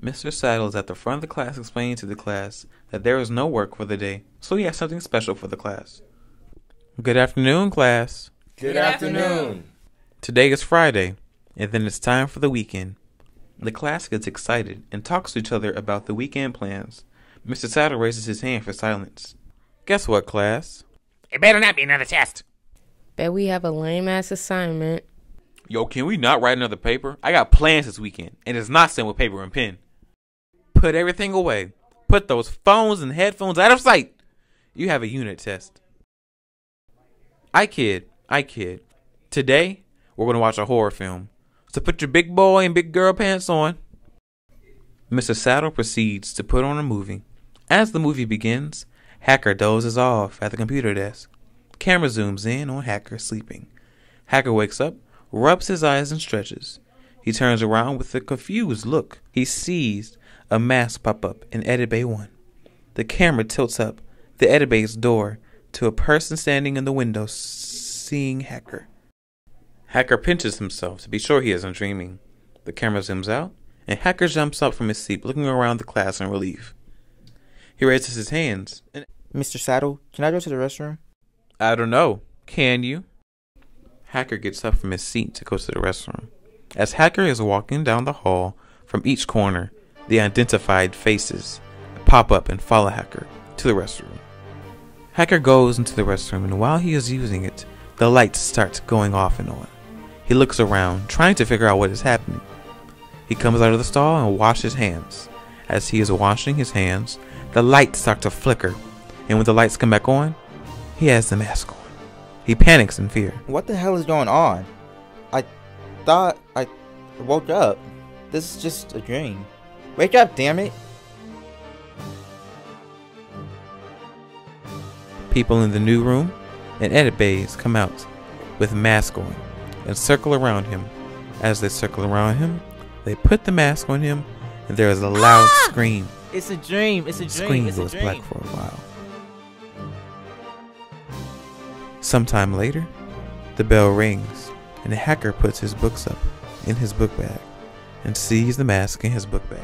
Mr. Saddle is at the front of the class explaining to the class that there is no work for the day, so he has something special for the class. Good afternoon, class. Good afternoon. Today is Friday, and then it's time for the weekend. The class gets excited and talks to each other about the weekend plans. Mr. Saddle raises his hand for silence. Guess what, class? It better not be another test. Bet we have a lame ass assignment. Yo, can we not write another paper? I got plans this weekend, and it's not sent with paper and pen. Put everything away. Put those phones and headphones out of sight. You have a unit test. I kid, I kid. Today, we're going to watch a horror film. So put your big boy and big girl pants on. Mr. Saddle proceeds to put on a movie. As the movie begins, Hacker dozes off at the computer desk. Camera zooms in on Hacker sleeping. Hacker wakes up, rubs his eyes, and stretches. He turns around with a confused look. He sees a mask pop up in Edit Bay 1. The camera tilts up the Edit Bay's door to a person standing in the window seeing Hacker. Hacker pinches himself to be sure he isn't dreaming. The camera zooms out, and Hacker jumps up from his seat, looking around the class in relief. He raises his hands, and Mr. Saddle, can I go to the restroom? I don't know. Can you? Hacker gets up from his seat to go to the restroom. As Hacker is walking down the hall, from each corner, the identified faces pop up and follow Hacker to the restroom. Hacker goes into the restroom, and while he is using it, the lights start going off and on. He looks around, trying to figure out what is happening. He comes out of the stall and washes his hands. As he is washing his hands, the lights start to flicker, and when the lights come back on, he has the mask on. He panics in fear. What the hell is going on? I thought I woke up. This is just a dream. Wake up, damn it. People in the new room and edit bays come out with masks on and circle around him. As they circle around him, they put the mask on him, and there is a loud Ah! scream. It's a dream. It's a dream. Screen it's a goes black for a while. Sometime later, the bell rings, and the hacker puts his books up in his book bag and sees the mask in his book bag.